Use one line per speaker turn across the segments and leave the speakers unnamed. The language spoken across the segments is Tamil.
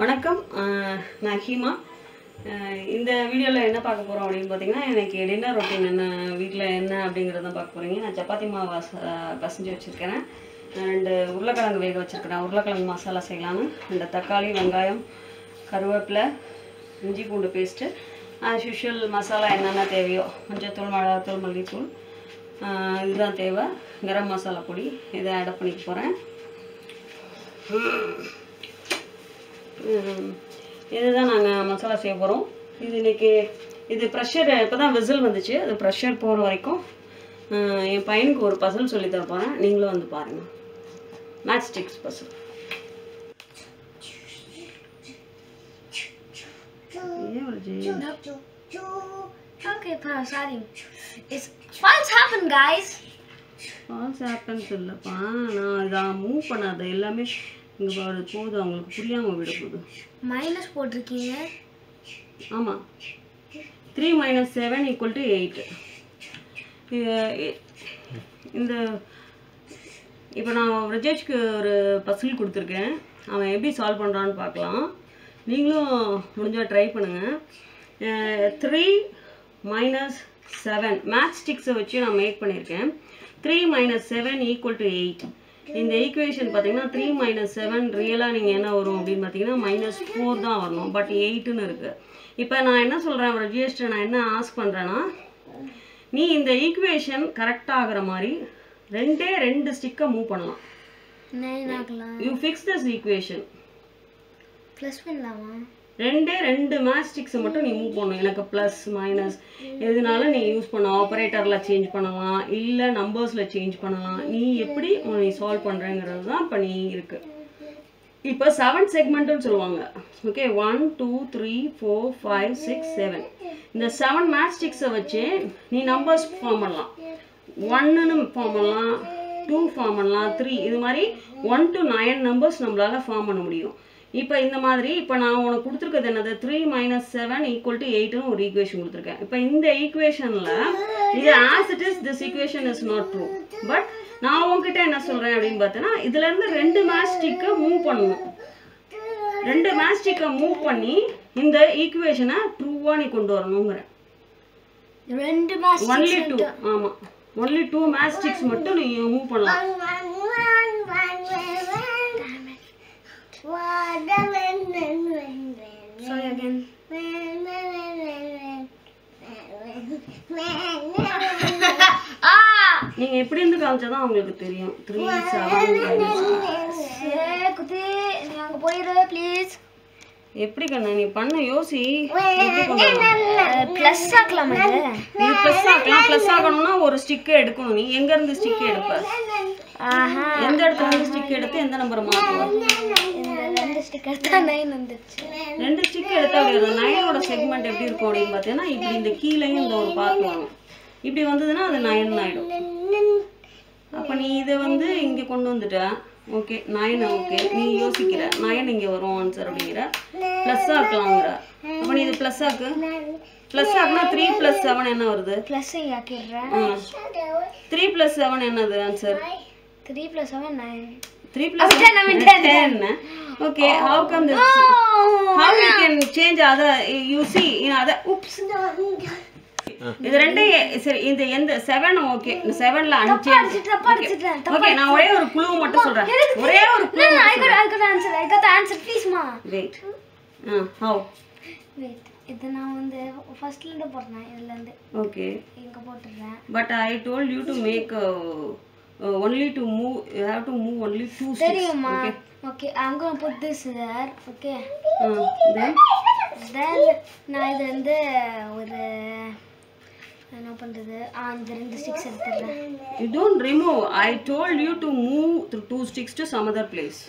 வணக்கம். நான் ஹீமா. இந்த வீடியோவில் என்ன பார்க்க போகிறோம் அப்படின்னு பார்த்தீங்கன்னா எனக்கு டின்னர் ரொட்டீன் என்ன வீட்டில் என்ன அப்படிங்கிறத பார்க்க போகிறீங்க நான் சப்பாத்தி மாவு பசஞ்சு வச்சுருக்கிறேன். ரெண்டு உருளைக்கிழங்கு வேக வச்சுருக்கிறேன். உருளைக்கிழங்கு மசாலா செய்யலான்னு ரெண்டு தக்காளி வெங்காயம் கருவேப்பிலை இஞ்சி பூண்டு பேஸ்ட்டு ஆஸ் யூஷுவல் மசாலா என்னென்ன தேவையோ மஞ்சத்தூள் மிளகாத்தூள் மல்லித்தூள் இதுதான் தேவை. கரம் மசாலா பொடி இதை ஆட் பண்ணிக்க போகிறேன் இதுதான் நாங்கள் மசாலா செய்ய போகிறோம் இது இன்னைக்கு இது ப்ரெஷர் இப்போ தான் விசில் வந்துச்சு. அது ப்ரெஷர் போகிற வரைக்கும் என் பையனுக்கு ஒரு பசல் சொல்லி தர போகிறேன் நீங்களும் வந்து பாருங்கள் match sticks puzzle
Okay, pa, sorry. It's what's happened, guys?
False happens இல்லைப்பா. நான் இதை மூவ் பண்ணாத. எல்லாமே இங்கே பாரு போதும் அவங்களுக்கு புரியாமல் விட போகுது
மைனஸ் போட்டிருக்கீங்க.
ஆமாம் three minus seven equal to eight இந்த இப்போ நான் ரஜேஷ்க்கு ஒரு பசில் கொடுத்துருக்கேன். அவன் எப்படி சால்வ் பண்ணுறான்னு பார்க்கலாம். நீங்களும் முடிஞ்சால் ட்ரை பண்ணுங்கள் த்ரீ மைனஸ் செவன் மேட்ச் ஸ்டிக்ஸை வச்சு நான் மேக் பண்ணியிருக்கேன். Three minus seven equal to eight இந்த ஈக்குவேஷன் பார்த்தீங்கன்னா த்ரீ மைனஸ் செவன் ரியலாக நீங்கள் என்ன வரும் அப்படின்னு பார்த்தீங்கன்னா மைனஸ் ஃபோர் தான் வரணும். பட் எயிட்டுன்னு இருக்குது இப்போ நான் என்ன சொல்கிறேன் ரஜிஸ்டர் நான் என்ன ஆஸ்க் பண்ணுறேன்னா நீ இந்த ஈக்குவேஷன் கரெக்டாக ஆகிற மாதிரி ரெண்டே ரெண்டு ஸ்டிக்கை மூவ் பண்ணலாம். You fix this equation
plus பண்ணலாமா
ரெண்டே ரெண்டு மேட்ச் ஸ்டிக்ஸை மட்டும் நீ மூவ் பண்ணணும். எனக்கு ப்ளஸ் மைனஸ் எதுனால நீ யூஸ் பண்ண ஆப்ரேட்டரில் சேஞ்ச் பண்ணலாம் இல்லை நம்பர்ஸில் சேஞ்ச் பண்ணலாம். நீ எப்படி உன்னை நீ சால்வ் பண்ணுறேங்கிறது தான் இப்போ நீ இருக்கு. இப்போ செவன் செக்மெண்ட்டுன்னு சொல்லுவாங்க. Okay one two three four five six seven இந்த செவன் மேஸ்டிக்ஸை வச்சு நீ நம்பர்ஸ் ஃபார்ம் பண்ணலாம். ஒன்னுன்னு ஃபார்ம் பண்ணலாம் டூ ஃபார்ம் பண்ணலாம் த்ரீ இது மாதிரி ஒன் டு நைன் நம்பர்ஸ் நம்மளால ஃபார்ம் பண்ண முடியும். இப்போ இந்த மாதிரி இப்போ நான் உனக்கு கொடுத்துருக்கிறது என்னது three minus seven equal to எயிட்னு ஒரு ஈக்குவேஷன் கொடுத்துருக்கேன் இப்போ இந்த ஈக்குவேஷனில் இது as it is this equation is not true but நான் உன்கிட்ட என்ன சொல்கிறேன் அப்படின்னு பார்த்தீங்கன்னா இதுலேருந்து ரெண்டு மேஸ்டிக்கை மூவ் பண்ணணும் ரெண்டு மேஸ்டிக்கை மூவ் பண்ணி இந்த ஈக்குவேஷனை ட்ரூவாக நீ கொண்டு வரணுங்கிறேன்
ரெண்டு
ஒன்லி டூ ஆமாம் ஒன்லி டூ மேஸ்டிக்ஸ் மட்டும் நீ மூவ் பண்ணலாம் எப்படி இருந்து காமிச்சாதான் உங்களுக்கு தெரியும். த்ரீ செவன்
நீ போயிரு ப்ளீஸ்
எப்படி கண்ணா நீ பண்ண யோசி?
ப்ளஸ் ஆக்கலாமா இது?
ப்ளஸ் ஆக்கலாம் ப்ளஸ் ஆகணும்னா ஒரு ஸ்டிக்கை எடுக்கணும். நீ எங்க இருந்து ஸ்டிக் எடுப்ப?
ஆஹா.
எந்த இடத்துல இருந்து ஸ்டிக் எடுத்து எந்த நம்பரை
இந்த ரெண்டு ஸ்டிக்கர் தான் நைன் வந்துச்சு
ரெண்டு ஸ்டிக் எடுத்தா அப்படி நயனோட செக்மெண்ட் எப்படி இருக்கும் அப்படின்னு பார்த்தீங்கன்னா இப்படி இந்த கீழேயும் இந்த ஒரு பார்ட் வரும். இப்படி வந்ததுன்னா அது நயன் ஆயிடும். அப்போ நீ இதை வந்து இங்கே கொண்டு வந்துட்ட. Okay nine okay. நீ யோசிக்கிற. நயன் இங்கே வரும் ஆன்சர் அப்படிங்கிற. ப்ளஸ் ஆக்கலாங்கிற அப்போ நீ இது ப்ளஸ் ஆக்கு. ப்ளஸ் ஆக்குனா த்ரீ ப்ளஸ் செவன் என்ன வருது?
ப்ளஸ்
த்ரீ ப்ளஸ் செவன் என்னது answer
three plus seven nine
three plus ten okay how come this you can change other you see in other oops. இது ரெண்டு சரி இந்த எந்த செவன் ஓகே இந்த செவன்ல அஞ்சு ஓகே நான் ஒரே ஒரு குழு மட்டும் சொல்றேன். ஒரே ஒரு குழு
got, I got answer. I got the answer. Please, ma.
Wait how
Wait. இது நான் வந்து ஃபர்ஸ்ட்ல இருந்து போடுறேன் இதுல இருந்து.
ஓகே
இங்க போட்டுறேன்
but I told you to make only two move you have to move only two
தெரியுமா okay I'm gonna put this there. Okay.
Then
Then நான் இது வந்து ஒரு ஆ இந்த ரெண்டு ஸ்டிக்ஸ் எடுத்துடுறேன்.
You don't remove I told you to move two sticks to some other place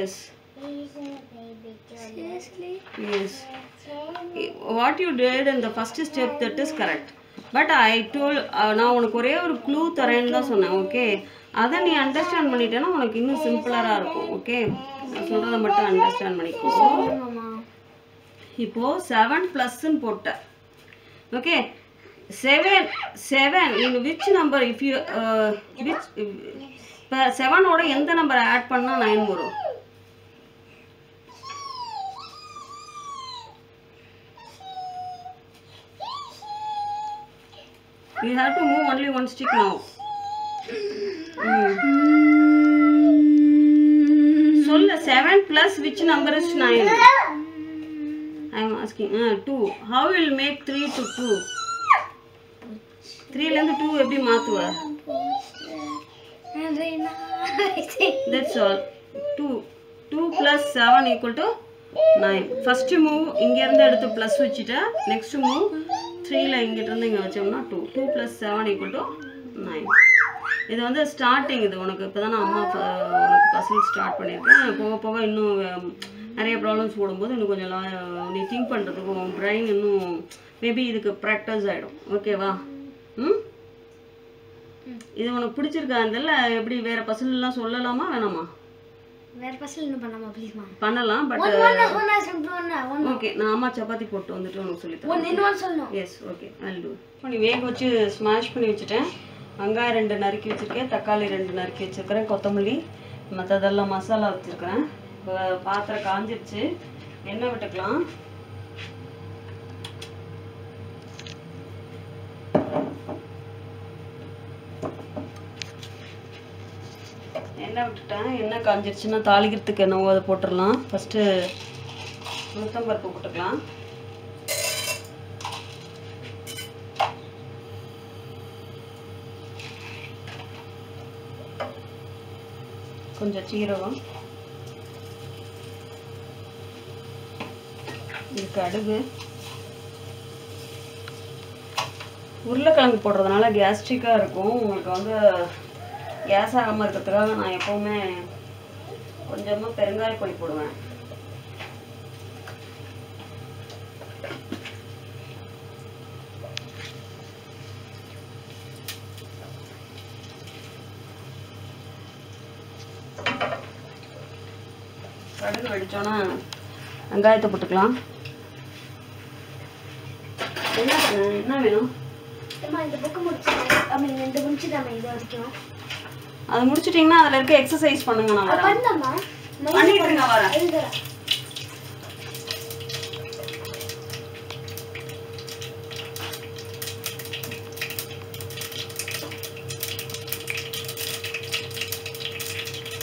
yes? Yes. What you did in the first step that is correct. But I told நான் உனக்கு ஒரே ஒரு க்ளூ தரேன்னு தான் சொன்னேன் ஓகே அதை நீ அண்டர்ஸ்டாண்ட் பண்ணிட்டேன்னா உனக்கு இன்னும் சிம்பிளராக இருக்கும் ஓகே நான் சொல்கிறத மட்டும் அண்டர்ஸ்டாண்ட் பண்ணிக்கோ.
ஆமா
இப்போ செவன் ப்ளஸ்ன்னு போட்ட ஓகே செவன் செவன் நீங்கள் which number if you which இப்போ செவனோட எந்த நம்பர் ஆட் பண்ணால் நைன் வரும்? You have to move only one stick now. Hmm. சொல்ல plus which number is is nine I am asking to how will make three to two த்ரீலேருந்து two எப்படி மாற்றுவா that's all two two plus seven equal to nine first move இங்கேருந்து எடுத்து ப்ளஸ் வச்சுட்டா நெக்ஸ்ட் மூவ் த்ரீல இங்கிட்டிருந்து இங்கே வச்சோம்னா two two plus seven equal to nine இது வந்து ஸ்டார்டிங் இது. உனக்கு இப்போ தானே அம்மா பசங்க உனக்கு ஸ்டார்ட் பண்ணியிருக்கேன். போக போக இன்னும் நிறைய ப்ராப்ளம்ஸ் போடும்போது இன்னும் கொஞ்சம் லா- நீ திங்க் பண்ணுறதுக்கு உன் பிரெயின் இன்னும் மேபி இதுக்கு ப்ராக்டிஸ் ஆகிடும் ஓகேவா ம்? இது உனக்கு பிடிச்சிருக்கா இதில் எப்படி வேற பசங்கள்லாம் சொல்லலாமா வேணாமா?
வேற பசங்க பண்ணாமா ப்ளீஸ்மா
பண்ணலாம் பட் ஓகே நான் அம்மா சப்பாத்தி போட்டு வந்துட்டு உனக்கு சொல்லி தரேன் எஸ் ஓகே I'll do. பண்ணி வேக வச்சு ஸ்மாஷ் பண்ணி வச்சுட்டேன். வெங்காயம் ரெண்டு நறுக்கி வச்சுருக்கேன் தக்காளி ரெண்டு நறுக்கி வச்சுருக்கிறேன் கொத்தமல்லி மற்றதெல்லாம் மசாலா வச்சுருக்கிறேன். இப்போ பாத்திரம் காஞ்சிருச்சு எண்ணெய் விட்டுக்கலாம். எண்ணெய் விட்டுட்டேன். எண்ணெய் காஞ்சிருச்சுன்னா தாளிக்கிறதுக்கு என்னவோ அதை போட்டுடலாம். ஃபஸ்ட்டு உளுத்தம்பருப்பு போட்டுக்கலாம். கொஞ்சம் சீரகம். இது கடுகு. உருளைக்கிழங்கு போடுறதுனால கேஸ்ட்ரிக்காக இருக்கும். உங்களுக்கு வந்து கேஸ் ஆகாமல் இருக்கிறதுக்காக நான் எப்போவுமே கொஞ்சமாக பெருங்காய பொடி போடுவேன். கடுகு வெடிச்சோன்னா வெங்காயத்தை போட்டுக்கலாம். என்ன பண்ண என்ன வேணும்?
அம்மா இந்த புக்கு முடிச்சு ஐ இந்த முடிச்சு தான் இது வரைக்கும்.
அது முடிச்சிட்டிங்கன்னா அதில் இருக்க எக்ஸசைஸ் பண்ணுங்க நான் பண்ணிட்டு வரேன்.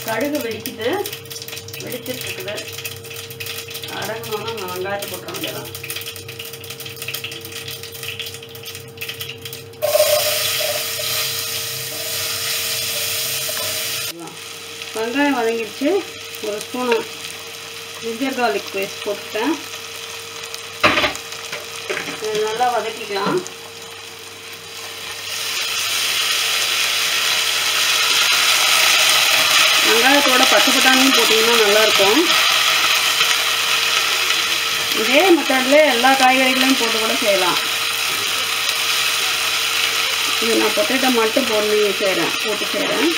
கடுகு வெடிக்குது. வெடிச்சிட்டு இருக்குது. அடங்கணும்னா நான் வெங்காயத்தை போட்டுற வேண்டியதான் வெங்காயம் வதங்கிடுச்சு. ஒரு ஸ்பூனு ஜிஞ்சர் கார்லிக் பேஸ்ட் போட்டுட்டேன். நல்லா வதக்கிக்கலாம். வெங்காயத்தோட பச்சை பட்டாணியும் போட்டிங்கன்னா நல்லாயிருக்கும். இதே மெத்தடில் எல்லா காய்கறிகளையும் போட்டு கூட செய்யலாம். இது நான் பொட்டேட்டோ மட்டும் போட்டு செய்கிறேன் போட்டு செய்கிறேன்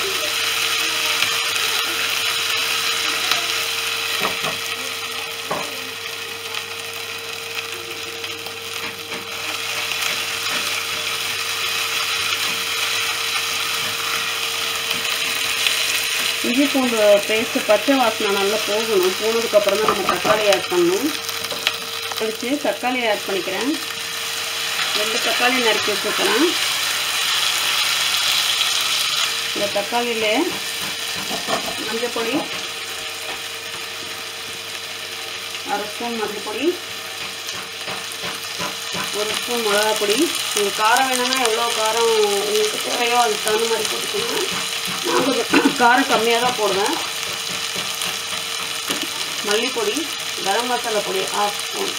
இஞ்சி பூண்டு பேஸ்ட்டு பச்சை வாசனை நல்லா போகணும். போனதுக்கப்புறம் தான் நம்ம தக்காளி ஆட் பண்ணணும். பிடிச்சி தக்காளி ஆட் பண்ணிக்கிறேன். ரெண்டு தக்காளி நறுக்கி வச்சுருக்கிறேன். இந்த தக்காளியில் மஞ்சள் பொடி அரை ஸ்பூன் மஞ்சள் பொடி ஒரு ஸ்பூன் மிளகா பொடி. நீங்கள் காரம் வேணும்னா எவ்வளோ காரம் உங்களுக்கு தேவையோ அதுக்கு தகுந்த மாதிரி போட்டுக்கோங்க. நான் கொஞ்சம் காரம் கம்மியாக தான் போடுவேன். மல்லிப்பொடி கரம் மசாலா பொடி ஆஃப் ஸ்பூன்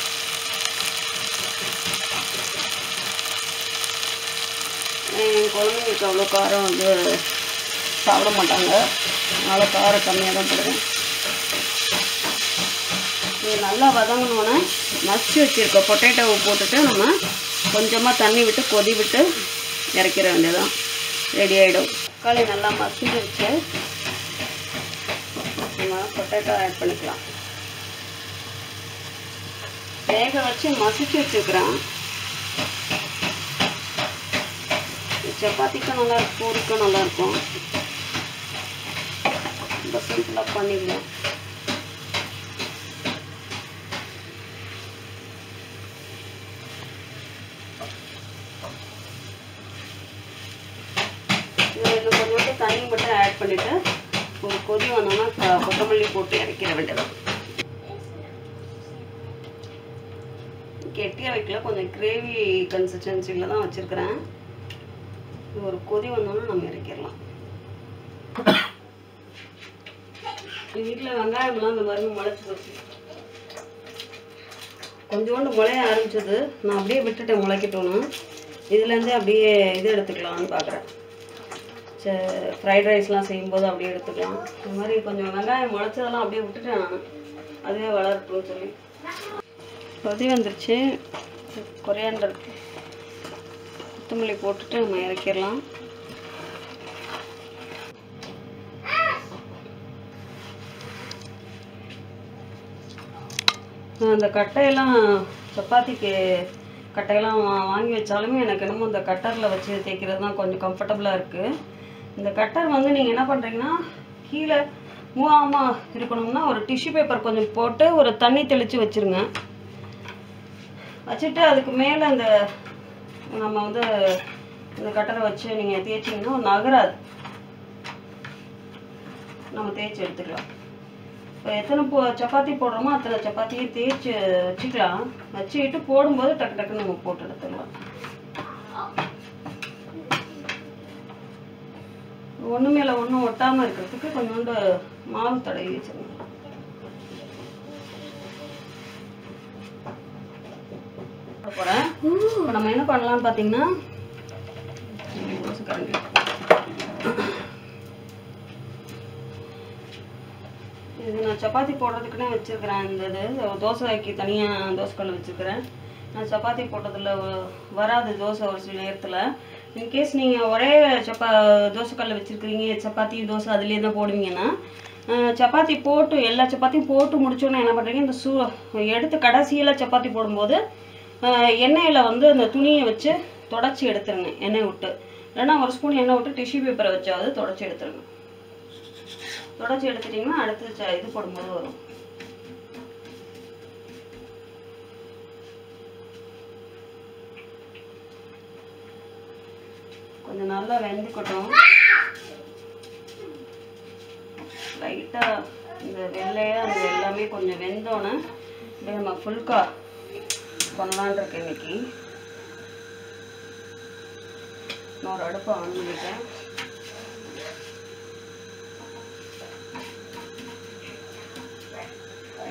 என் குழந்தைங்களுக்கு அவ்வளோ காரம் வந்து சாப்பிட மாட்டாங்க. அதனால் காரம் கம்மியாக தான் போடுவேன். இது நல்லா வதங்கினோன்னே மசிச்சு வச்சுருக்க பொட்டேட்டோவை போட்டுட்டு நம்ம கொஞ்சமாக தண்ணி விட்டு கொதி விட்டு இறக்கிற வேண்டியதான் ரெடி ஆகிடும் தக்காளி நல்லா மசிஞ்சிருச்சு. பொட்டேட்டோ ஆட் பண்ணிக்கலாம். வேக வச்சு மசிச்சு வச்சுக்கிறேன். சப்பாத்திக்கும் நல்லா இருக்கும் பூரிக்கும் நல்லாயிருக்கும். ரொம்ப சிம்பிளாக பண்ணிக்கலாம். இதில் கொஞ்சோண்டு தண்ணி மட்டும் ஆட் பண்ணிவிட்டு ஒரு கொதி வந்தோன்னா கொத்தமல்லி போட்டு இறக்கிட வேண்டியதான் கெட்டியாக வைக்கல கொஞ்சம் கிரேவி கன்சிஸ்டன்சியில் தான் வச்சுருக்கிறேன். ஒரு கொதி வந்தோன்னா நம்ம இறக்கிடலாம். வீட்டில் வெங்காயம்லாம் இந்த மாதிரி முளைச்சி போச்சு. கொஞ்சோண்டு முளைய ஆரம்பிச்சது. நான் அப்படியே விட்டுட்டேன் முளைக்கட்டணும் இதுலேருந்தே அப்படியே இது எடுத்துக்கலாம்னு பார்க்குறேன். ஃப்ரைட் ரைஸ்லாம் செய்யும்போது அப்படியே எடுத்துக்கலாம். இந்த மாதிரி கொஞ்சம் வெங்காயம் முளைச்சதெல்லாம் அப்படியே விட்டுட்டேன் நான். அதுவே வளரட்டும்னு சொல்லி. கொதி வந்துருச்சு. கொரியாண்டர் கொத்தமல்லி போட்டுட்டு நம்ம இறக்கிடலாம். அந்த கட்டையெல்லாம் சப்பாத்திக்கு கட்டையெல்லாம் வா- வாங்கி வச்சாலுமே எனக்கு என்னமோ இந்த கட்டரில் வச்சு தேய்க்கிறது தான் கொஞ்சம் கம்ஃபர்டபுளாக இருக்குது இந்த கட்டர் வந்து நீங்கள் என்ன பண்ணுறீங்கன்னா கீழே மூவாமல் இருக்கணும்னா ஒரு டிஷ்யூ பேப்பர் கொஞ்சம் போட்டு ஒரு தண்ணி தெளித்து வச்சுருங்க. வச்சுட்டு அதுக்கு மேலே அந்த நம்ம வந்து இந்த கட்டரை வச்சு நீங்கள் தேய்ச்சிங்கன்னா நகராது நம்ம தேய்ச்சி எடுத்துக்கலாம். இப்போ எத்தனை போ சப்பாத்தி போடுறோமோ அத்தனை சப்பாத்தியை தேய்ச்சி வச்சுக்கலாம். வச்சுக்கிட்டு போடும்போது டக்கு டக்குன்னு நம்ம போட்டு எடுத்துக்கலாம். ஒன்று மேலே ஒன்றும் ஒட்டாமல் இருக்கிறதுக்கு கொஞ்சோண்டு மாவு தடவி வச்சுருங்க. போகிறேன் இப்போ நம்ம என்ன பண்ணலாம்னு பார்த்தீங்கன்னா இது நான் சப்பாத்தி போடுறதுக்குன்னே வச்சுருக்கிறேன். இந்த இது தோசைக்கு தனியாக தோசைக்கல் வச்சுருக்கிறேன். நான் சப்பாத்தி போட்டதில் வராது தோசை ஒரு சில நேரத்தில். இன்கேஸ் நீங்கள் ஒரே சப்பா தோசைக்கல்ல வச்சுருக்கிறீங்க சப்பாத்தி தோசை அதுலேயே தான் போடுவீங்கன்னா சப்பாத்தி போட்டு எல்லா சப்பாத்தியும் போட்டு முடிச்சோன்னே என்ன பண்ணுறீங்க இந்த சூ எடுத்து கடைசியில் சப்பாத்தி போடும்போது எண்ணெயில் வந்து அந்த துணியை வச்சு தொடச்சி எடுத்துருங்க எண்ணெய் விட்டு. இல்லைன்னா ஒரு ஸ்பூன் எண்ணெய் விட்டு டிஷ்யூ பேப்பரை வச்சாவது தொடச்சி எடுத்துருங்க. தொடச்சி எடுத்துட்டிங்கன்னா அடுத்து ச- இது போடும்போது வரும். கொஞ்சம் நல்லா வெந்துக்கட்டும். லைட்டாக இந்த வெள்ளையாக அந்த எல்லாமே கொஞ்சம் வெந்தோன்னே நம்ம ஃபுல்கா பண்ணலான் இருக்கேன் இன்னைக்கு. நான் ஒரு அடுப்பை ஆன் பண்ணிட்டேன்.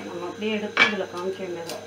நம்ம அப்படியே எடுத்து இதில் காமிக்க வேண்டியதான்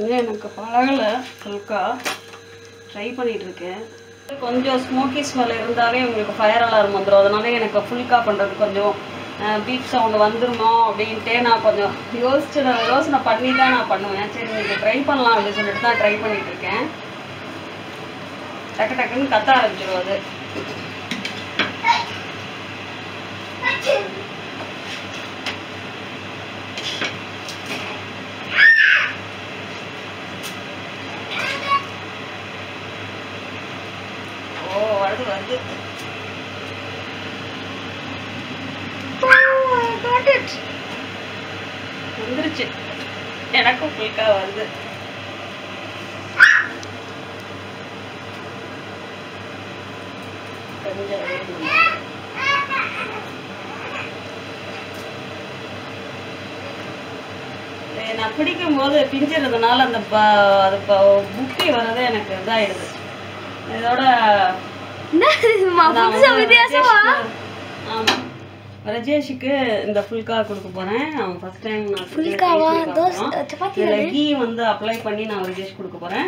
இது எனக்கு பழகலை ஃபுல்கா ட்ரை பண்ணிகிட்ருக்கேன் இருக்கேன் கொஞ்சம் ஸ்மோக்கி ஸ்மெல் இருந்தாவே உங்களுக்கு ஃபயர் அலாரம் வந்துடும் அதனால எனக்கு ஃபுல்கா பண்ணுறது கொஞ்சம் பீப் சவுண்டு வந்துருமோ அப்படின்ட்டே நான் கொஞ்சம் யோசிச்சு நான் யோசனை பண்ணி தான் நான் பண்ணுவேன். சரி நீங்கள் ட்ரை பண்ணலாம் அப்படின்னு சொல்லிட்டு தான் ட்ரை பண்ணிகிட்ருக்கேன் இருக்கேன் டக்கு டக்குன்னு கத்த ஆரம்பிச்சிடும் அது. வருது வருது வந்துருச்சு. எனக்கும் புல்கா வருது. கொஞ்சம் நான் பிடிக்கும் போது பிஞ்சிறதுனால அந்த அது புக்கி வர்றதே எனக்கு இதாயிடுது. இதோட ரஜேஷ்க்கு- இந்த ஃபுல்கா கொடுக்க போறேன். அவன் ஃபர்ஸ்ட் டைம் நான்
ஃபுல்காவா? தோசை, சப்பாத்தி
வந்து அப்ளை பண்ணி நான் ரஜேஷ் கொடுக்க போறேன்.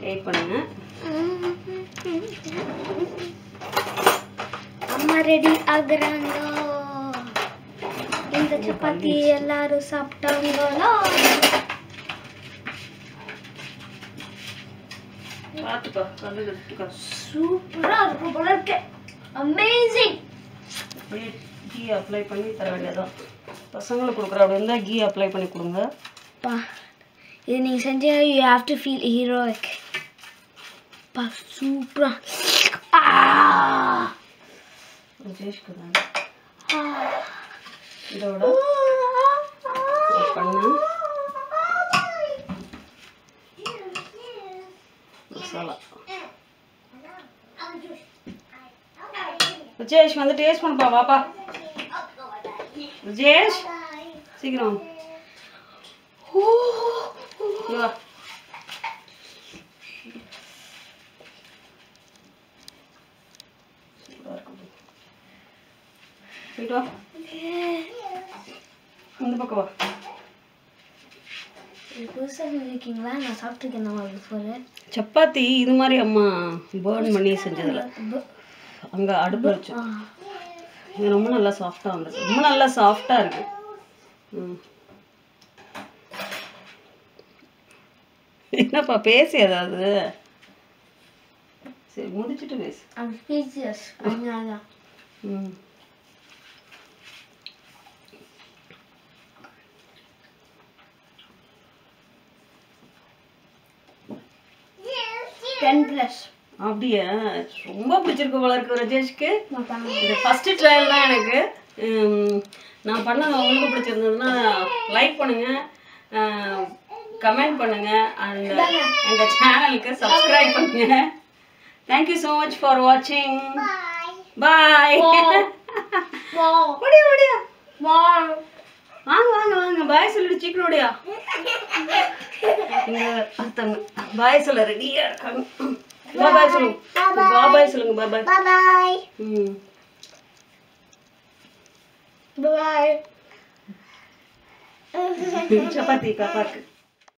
வெயிட் பண்ணுங்க.
அம்மா ரெடி ஆகுறாங்க இந்த சப்பாத்தி எல்லாரும் சாப்பிட்டாங்களோ?
பார்த்துப்பா கல்லு கட்டுக்கா
சூப்பரா இருக்கும் போல இருக்கு. அமேசிங்
அப்படியே கீ அப்ளை பண்ணி தர வேண்டியதான் பசங்களுக்கு கொடுக்குற அப்படி இருந்தால் கீ அப்ளை பண்ணி கொடுங்க.
இது நீங்க செஞ்சா you have to feel heroic பா சூப்பரா.
விஜேஷ்க்கு தான். இதோட பண்ண. மசாலா விஜேஷ் வந்து டேஸ்ட் பண்ணுப்பா வாப்பா விஜேஷ் சீக்கிரம் வா. போயிட்டு வா. இந்த பக்கம் வா.
புதுசாக செஞ்சுருக்கீங்களா? நான் சாப்பிட்ருக்கேன் நம்ம பிஃபோர்
சப்பாத்தி இது மாதிரி அம்மா பேர்ன் பண்ணி செஞ்சதில்ல. அங்கே அடுப்பு வச்சு. இது ரொம்ப நல்லா சாஃப்டாக வந்திருக்கு. ரொம்ப நல்லா சாஃப்டாக இருக்கு. என்னப்பா பேசு ஏதாவது. சரி முடிச்சிட்டு பேசு.
அதனால தான்
ம்.
டென் ப்ளஸ்
அப்படியா? ரொம்ப பிடிச்சிருக்கு போல இருக்கு ரஜேஷ்க்கு. இது ஃபர்ஸ்ட் ட்ரையல் தான் எனக்கு. நான் பண்ணது உங்களுக்கு பிடிச்சிருந்ததுன்னா லைக் பண்ணுங்க. கமெண்ட் பண்ணுங்க. அண்ட் எங்க சேனலுக்கு சப்ஸ்கிரைப் பண்ணுங்க. தேங்க்யூ ஸோ மச் ஃபார் வாட்சிங் பாய் ஓடியா ஓடியா. வாங்க வாங்க வாங்க. பாய் சொல்லிடு சீக்கிரம் ஓடியா. இங்க ஒருத்தவங்க பாய் சொல்ல ரெடியா இருக்காங்க. பாய் சொல்லுங்க பாய். சொல்லுங்க பாய்.
பாய்.
ம்.
பாய்.
சப்பாத்தி பாப்பாக்கு.